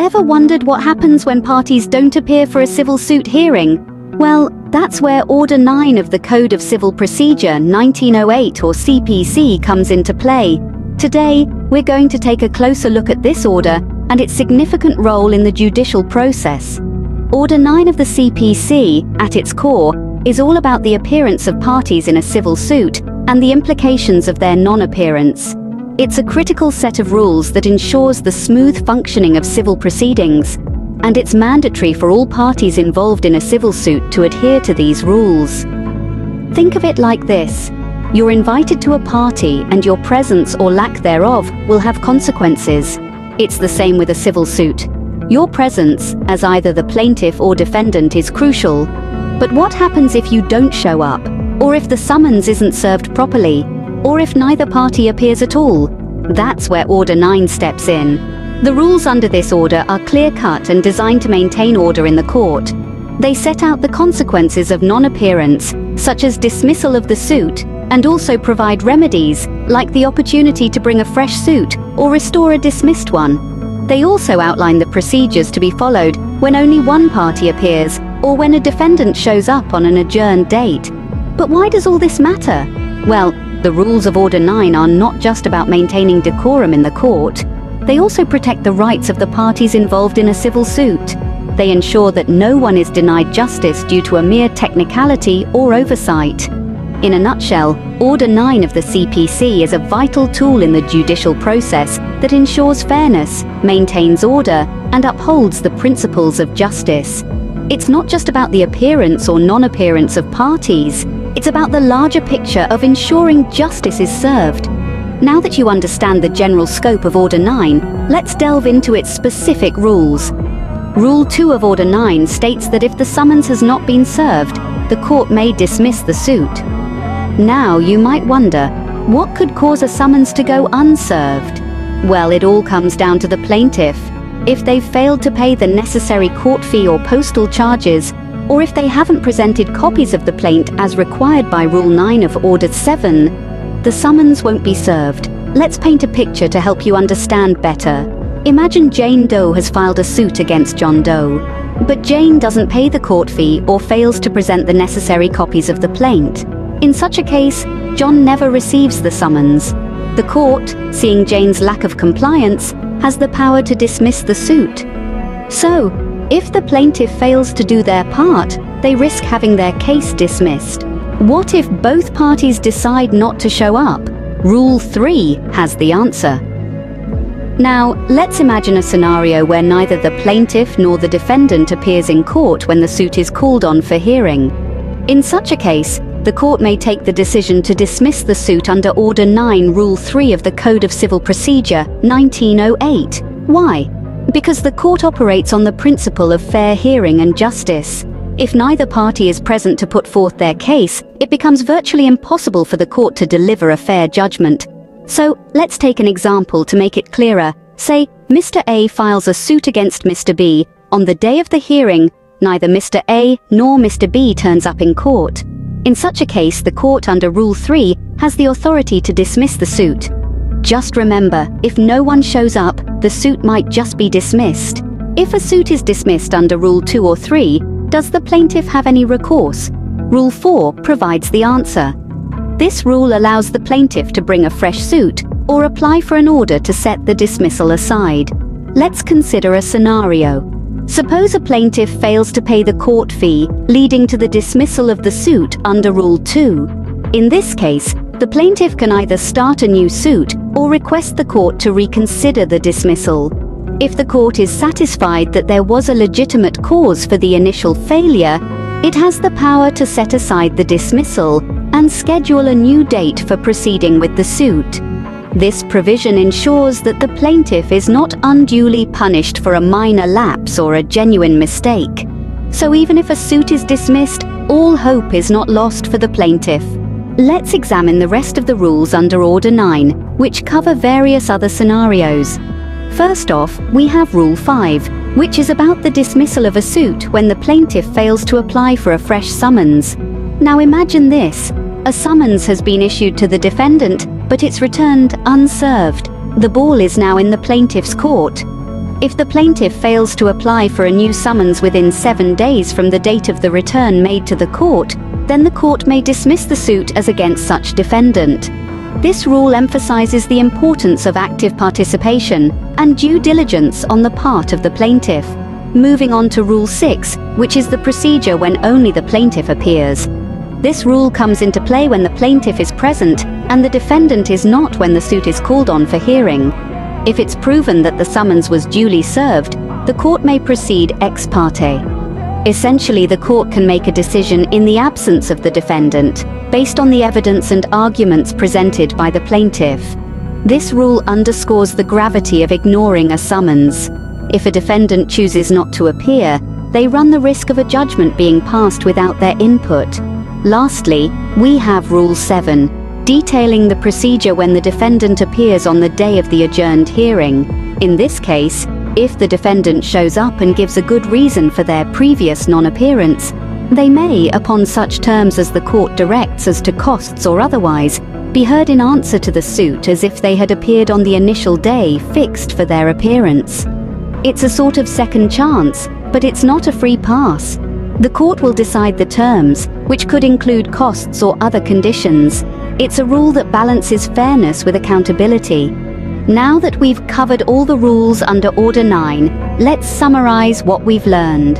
Ever wondered what happens when parties don't appear for a civil suit hearing? Well, that's where Order 9 of the Code of Civil Procedure 1908 or CPC comes into play. Today, we're going to take a closer look at this order and its significant role in the judicial process. Order 9 of the CPC, at its core, is all about the appearance of parties in a civil suit and the implications of their non-appearance. It's a critical set of rules that ensures the smooth functioning of civil proceedings, and it's mandatory for all parties involved in a civil suit to adhere to these rules. Think of it like this. You're invited to a party and your presence or lack thereof will have consequences. It's the same with a civil suit. Your presence, as either the plaintiff or defendant, is crucial. But what happens if you don't show up? Or if the summons isn't served properly? Or if neither party appears at all? That's where Order 9 steps in. The rules under this order are clear-cut and designed to maintain order in the court. They set out the consequences of non-appearance, such as dismissal of the suit, and also provide remedies, like the opportunity to bring a fresh suit or restore a dismissed one. They also outline the procedures to be followed when only one party appears or when a defendant shows up on an adjourned date. But why does all this matter? Well, the rules of Order 9 are not just about maintaining decorum in the court. They also protect the rights of the parties involved in a civil suit. They ensure that no one is denied justice due to a mere technicality or oversight. In a nutshell, Order 9 of the CPC is a vital tool in the judicial process that ensures fairness, maintains order, and upholds the principles of justice. It's not just about the appearance or non-appearance of parties, it's about the larger picture of ensuring justice is served now that you understand the general scope of Order 9, let's delve into its specific rules. Rule 2 of Order 9 states that if the summons has not been served, the court may dismiss the suit. Now you might wonder, what could cause a summons to go unserved? Well, it all comes down to the plaintiff. If they've failed to pay the necessary court fee or postal charges, or if they haven't presented copies of the plaint as required by Rule 9 of Order 7, the summons won't be served. Let's paint a picture to help you understand better. Imagine Jane Doe has filed a suit against John Doe, but Jane doesn't pay the court fee or fails to present the necessary copies of the plaint. In such a case, John never receives the summons. The court, seeing Jane's lack of compliance, has the power to dismiss the suit. So, if the plaintiff fails to do their part, they risk having their case dismissed. What if both parties decide not to show up? Rule 3 has the answer. Now, let's imagine a scenario where neither the plaintiff nor the defendant appears in court when the suit is called on for hearing. In such a case, the court may take the decision to dismiss the suit under Order 9, Rule 3 of the Code of Civil Procedure, 1908. Why? Because the court operates on the principle of fair hearing and justice. If neither party is present to put forth their case, it becomes virtually impossible for the court to deliver a fair judgment. So, let's take an example to make it clearer. Say, Mr. A files a suit against Mr. B. On the day of the hearing, neither Mr. A nor Mr. B turns up in court. In such a case, the court under Rule 3 has the authority to dismiss the suit. Just remember, if no one shows up, the suit might just be dismissed. If a suit is dismissed under Rule 2 or 3, does the plaintiff have any recourse? Rule 4 provides the answer. This rule allows the plaintiff to bring a fresh suit or apply for an order to set the dismissal aside. Let's consider a scenario. Suppose a plaintiff fails to pay the court fee, leading to the dismissal of the suit under Rule 2. In this case, the plaintiff can either start a new suit or request the court to reconsider the dismissal. If the court is satisfied that there was a legitimate cause for the initial failure, it has the power to set aside the dismissal and schedule a new date for proceeding with the suit. This provision ensures that the plaintiff is not unduly punished for a minor lapse or a genuine mistake. So even if a suit is dismissed, all hope is not lost for the plaintiff. Let's examine the rest of the rules under Order 9, which cover various other scenarios. First off, we have Rule 5, which is about the dismissal of a suit when the plaintiff fails to apply for a fresh summons. Now imagine this. A summons has been issued to the defendant, but it's returned unserved. The ball is now in the plaintiff's court. If the plaintiff fails to apply for a new summons within seven days from the date of the return made to the court, then the court may dismiss the suit as against such defendant. This rule emphasizes the importance of active participation and due diligence on the part of the plaintiff. Moving on to Rule 6, which is the procedure when only the plaintiff appears. This rule comes into play when the plaintiff is present and the defendant is not when the suit is called on for hearing. If it's proven that the summons was duly served, the court may proceed ex parte. Essentially, the court can make a decision in the absence of the defendant, based on the evidence and arguments presented by the plaintiff. This rule underscores the gravity of ignoring a summons. If a defendant chooses not to appear, they run the risk of a judgment being passed without their input. Lastly, we have Rule 7, detailing the procedure when the defendant appears on the day of the adjourned hearing. In this case, if the defendant shows up and gives a good reason for their previous non-appearance, they may, upon such terms as the court directs as to costs or otherwise, be heard in answer to the suit as if they had appeared on the initial day fixed for their appearance. It's a sort of second chance, but it's not a free pass. The court will decide the terms, which could include costs or other conditions. It's a rule that balances fairness with accountability. Now that we've covered all the rules under Order 9, let's summarize what we've learned.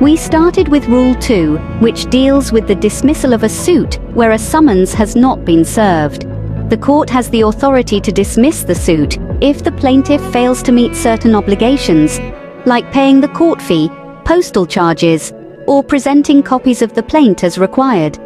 We started with Rule 2, which deals with the dismissal of a suit where a summons has not been served. The court has the authority to dismiss the suit if the plaintiff fails to meet certain obligations, like paying the court fee, postal charges, or presenting copies of the plaint as required.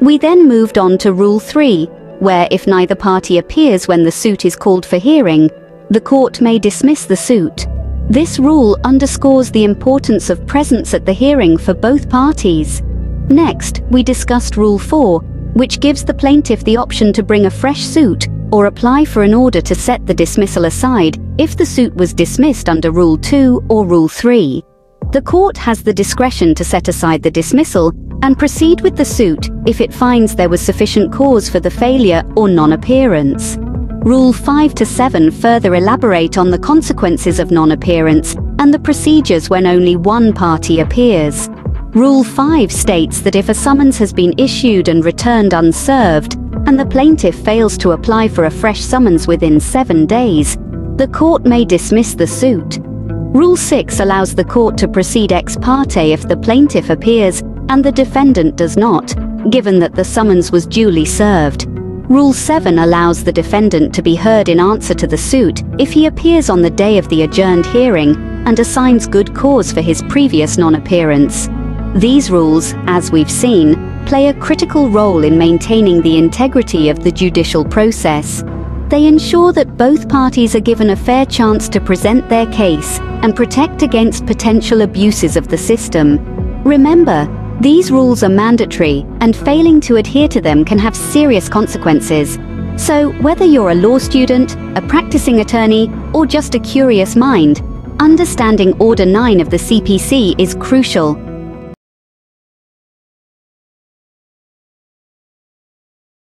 We then moved on to Rule 3, where if neither party appears when the suit is called for hearing, the court may dismiss the suit. This rule underscores the importance of presence at the hearing for both parties. Next, we discussed Rule 4, which gives the plaintiff the option to bring a fresh suit or apply for an order to set the dismissal aside if the suit was dismissed under Rule 2 or Rule 3. The court has the discretion to set aside the dismissal and proceed with the suit if it finds there was sufficient cause for the failure or non-appearance. Rule 5 to 7 further elaborate on the consequences of non-appearance and the procedures when only one party appears. Rule 5 states that if a summons has been issued and returned unserved, and the plaintiff fails to apply for a fresh summons within seven days, the court may dismiss the suit. Rule 6 allows the court to proceed ex parte if the plaintiff appears and the defendant does not, given that the summons was duly served. Rule 7 allows the defendant to be heard in answer to the suit if he appears on the day of the adjourned hearing and assigns good cause for his previous non-appearance. These rules, as we've seen, play a critical role in maintaining the integrity of the judicial process. They ensure that both parties are given a fair chance to present their case and protect against potential abuses of the system. Remember, these rules are mandatory and failing to adhere to them can have serious consequences. So whether you're a law student, a practicing attorney, or just a curious mind, understanding Order 9 of the CPC is crucial